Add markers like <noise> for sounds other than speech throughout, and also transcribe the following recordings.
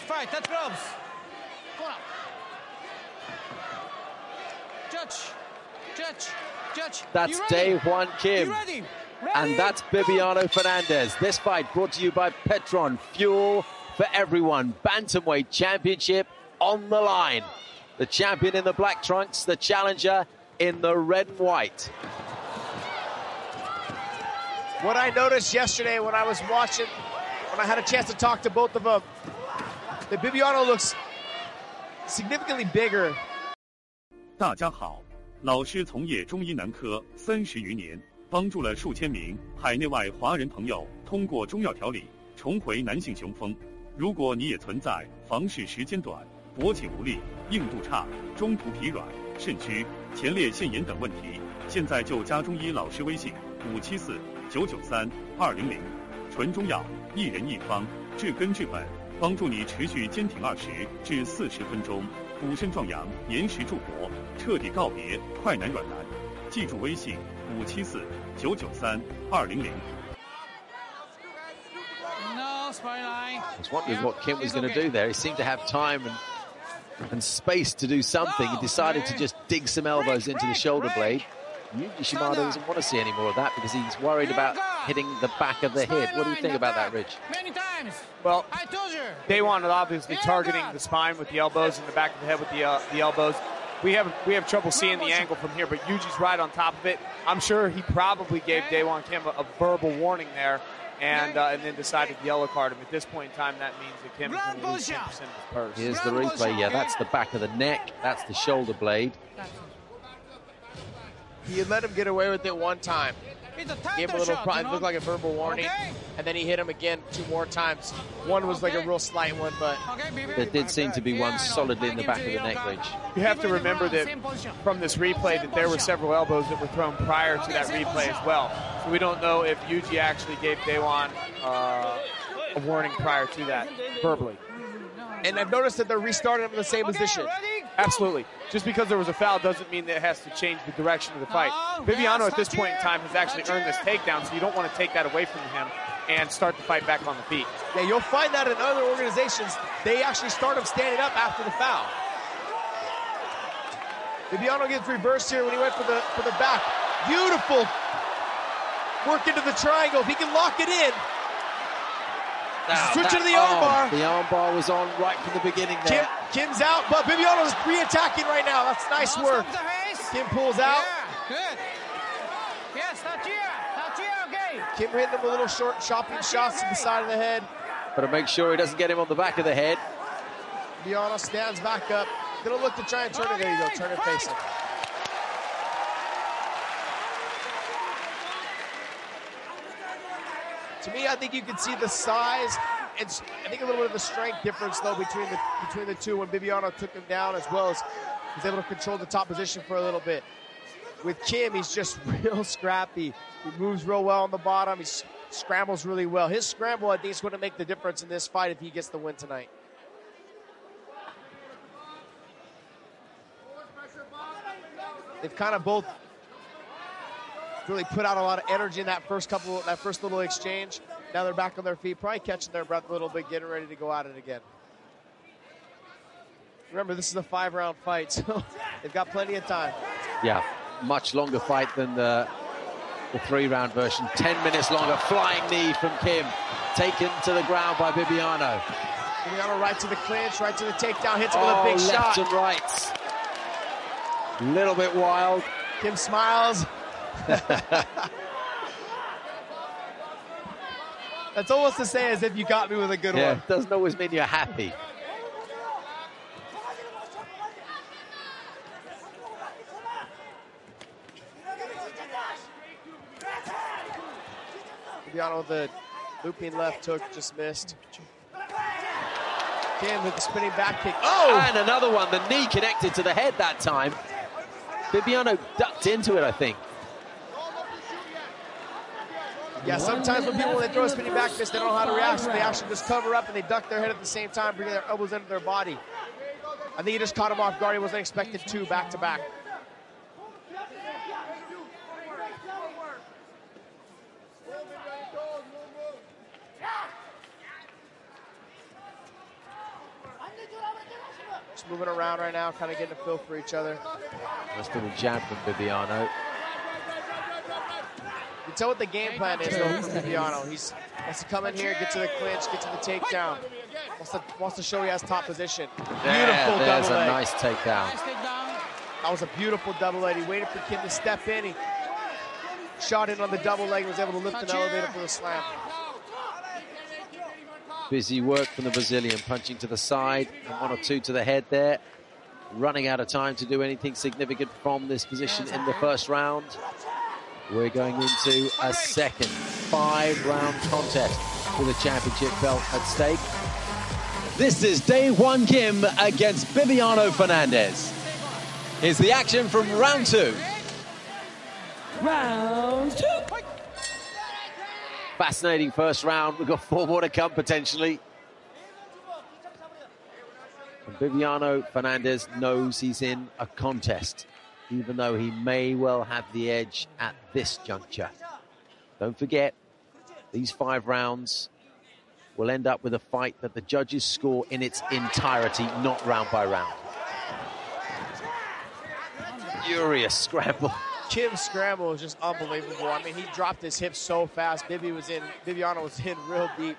Close fight, touch gloves. Judge, judge, judge. That's Daewon Kim. You ready? Ready? And that's Bibiano Fernandes. This fight brought to you by Petron. Fuel for everyone. Bantamweight Championship on the line. The champion in the black trunks, the challenger in the red and white. What I noticed yesterday when I was watching, when I had a chance to talk to both of them, that Bibiano looks significantly bigger 大家好，老师从业中医男科三十余年，帮助了数千名海内外华人朋友通过中药调理重回男性雄风。如果你也存在房事时间短、勃起无力、硬度差、中途疲软、肾虚、前列腺炎等问题，现在就加中医老师微信五七四九九三二零零，纯中药，一人一方，治根治本，帮助你持续坚挺二十至四十分钟，补肾壮阳，延时助勃，彻底告别快男软男。记住微信五七四九九三二零零。 No, spine line. I was wondering Yeah, what Kim was it's going to okay. do there. He seemed to have time and and space to do something. He Oh, decided to okay. just dig some elbows Break, into the break, shoulder break. blade. Yuji Shimada Thunder. doesn't want to see any more of that because he's worried about Yoga. hitting the back of the Spine head. What do you think about that, back. Rich? Many times. Well, I told you. Daewon is obviously targeting the spine with the elbows and the back of the head with the uh, the elbows. We have we have trouble seeing the angle from here, but Yuji's right on top of it. I'm sure he probably gave Daewon Kim a, a verbal warning there, and uh, and then decided to yellow card him. At this point in time, that means that Kim is going to lose 10% of his purse. Here's the replay. Yeah, that's the back of the neck. That's the shoulder blade. He let him get away with it one time. It's a Gave him a little, shot, pro- it looked like a verbal warning, Okay. and then he hit him again two more times. One was like a real slight one, but Okay, There did seem to be one I solidly in the back of the neck, yellow Rich. card. you have to remember that from this replay that there were several elbows that were thrown prior to that replay as well. So we don't know if Yuji actually gave Daewon uh, a warning prior to that verbally. And I've noticed that they're restarting him in the same Okay, position. Ready? Absolutely. Just because there was a foul doesn't mean that it has to change the direction of the fight. Oh, Bibiano yes, at this point in time has actually earned this takedown, so you don't want to take that away from him and start the fight back on the feet. Yeah, you'll find that in other organizations. They actually start him standing up after the foul. Bibiano gets reversed here when he went for the for the back. Beautiful work into the triangle. If he can lock it in, Now, Switch that to the armbar. arm, The armbar was on right from the beginning Kim, there. Kim's out, but Bibiano's re-attacking right now. That's nice No, work. stop. Kim pulls out. Yeah, good. Yes, touch here. Touch here, okay. Kim hitting him with little short chopping shots to the side of the head. Got to make sure he doesn't get him on the back of the head. Bibiano stands back up. Gonna look to try and turn it. There you go. Turn it fight. facing. To me, I think you can see the size and I think a little bit of the strength difference though between the between the two when Bibiano took him down as well as was able to control the top position for a little bit. With Kim, he's just <laughs> real scrappy. He moves real well on the bottom. He scrambles really well. His scramble, I think, is going to make the difference in this fight if he gets the win tonight. They've kind of both really put out a lot of energy in that first couple, that first little exchange. Now they're back on their feet, probably catching their breath a little bit, getting ready to go at it again. Remember, this is a five-round fight, <laughs> so they've got plenty of time. Yeah, much longer fight than the, the three round version. 10 minutes longer. Flying knee from Kim. Taken to the ground by Bibiano. Bibiano right to the clinch, right to the takedown, hits him with Oh, a big left shot. and right. Little bit wild. Kim smiles. <laughs> That's almost to say as if you got me with a good Yeah, one. doesn't always mean you're happy. Bibiano, the looping left hook just missed. Kim with the spinning back kick. Oh! And another one. The knee connected to the head that time. Bibiano ducked into it, I think. Yeah, sometimes when people when they throw a spinning back fist, they don't know how to react, so they actually just cover up and they duck their head at the same time, bringing their elbows into their body. I think he just caught him off guard. He wasn't expecting two back to back. Just moving around right now, kind of getting a feel for each other. Nice little jab from Bibiano. You can tell what the game plan is though from Bibiano. He's wants to come in here, get to the clinch, get to the takedown. Wants to wants to show he has top position. There, Beautiful there's double a leg. nice takedown. Nice takedown. That was a beautiful double leg. He waited for Kim to step in. He shot in on the double leg and was able to lift an Touch elevator for the slam. Busy work from the Brazilian, punching to the side and one or two to the head there. Running out of time to do anything significant from this position in the first round. We're going into a second five-round contest with a championship belt at stake. This is Daewon Kim against Bibiano Fernandes. Here's the action from round two. Round two. Fascinating first round. We've got four more to come potentially. And Bibiano Fernandes knows he's in a contest, even though he may well have the edge at this juncture. Don't forget, these five rounds will end up with a fight that the judges score in its entirety, not round by round. Furious scramble. Kim's scramble is just unbelievable. I mean, he dropped his hips so fast. Bibi was in, was in real deep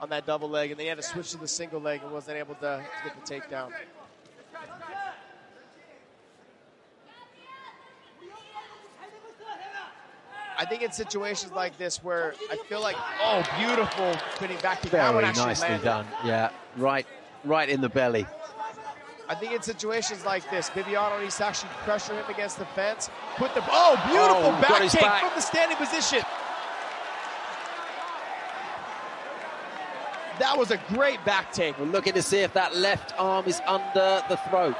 on that double leg, and then he had to switch to the single leg and wasn't able to, to get the takedown. I think in situations like this where I feel like, oh, beautiful, putting back to Very nicely landed. done. Yeah, right, right in the belly. I think in situations like this, Bibiano needs to actually pressure him against the fence. Put the oh, beautiful Oh, back kick back. from the standing position. That was a great back take. We're looking to see if that left arm is under the throat.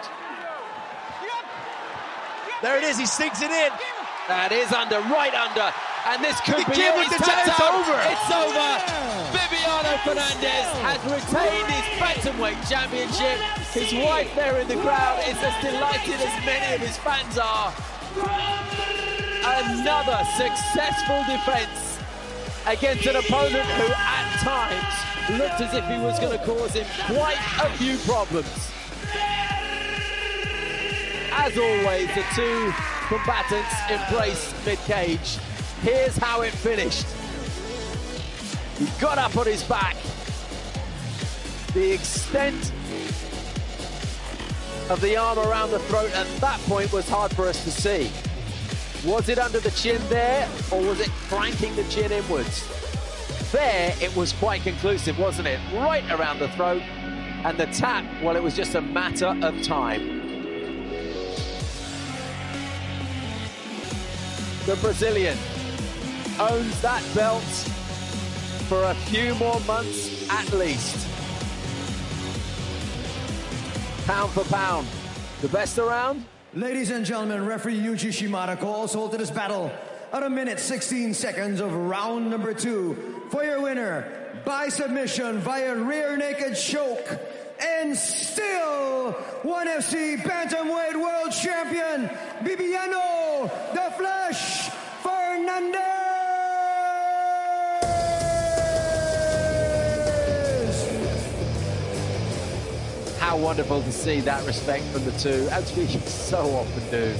There it is. He sinks it in. That is under, right under. And this could The be it. with He's the tapped it's over. It's over. Bibiano Fernandes has retained his bantamweight championship. His wife there in the crowd is as delighted as many of his fans are. Another successful defense against an opponent who at times looked as if he was going to cause him quite a few problems. As always, the two combatants embrace mid-cage. Here's how it finished. He got up on his back. The extent of the arm around the throat at that point was hard for us to see. Was it under the chin there, or was it cranking the chin inwards? There, it was quite conclusive, wasn't it? Right around the throat. And the tap, well, it was just a matter of time. The Brazilian owns that belt for a few more months at least. Pound for pound. The best around? Ladies and gentlemen, referee Yuji Shimada calls hold to this battle at a minute 16 seconds of round number two. For your winner, by submission via rear naked choke, and still one FC Bantamweight World Champion, Bibiano the Flash How wonderful to see that respect from the two, as we so often do.